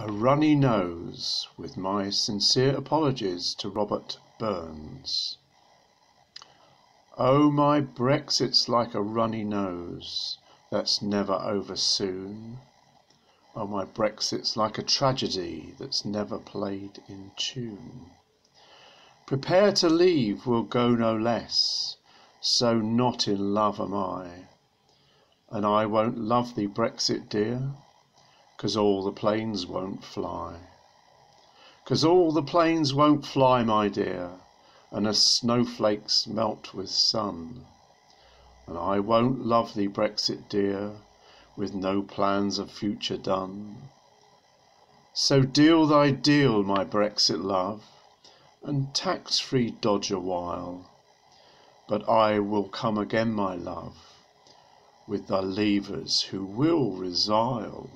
A runny nose, with my sincere apologies to Robert Burns. Oh, my Brexit's like a runny nose that's never over soon. Oh, my Brexit's like a tragedy that's never played in tune. Prepare to leave we'll go no less, so not in love am I. And I won't love thee, Brexit dear, 'cause all the planes won't fly. 'Cause all the planes won't fly, my dear, and the snowflakes melt with sun. And I won't love thee, Brexit dear, with no plans of future done. So deal thy deal, my Brexit love, and tax free dodge a while. But I will come again, my love with thy leavers who will resile.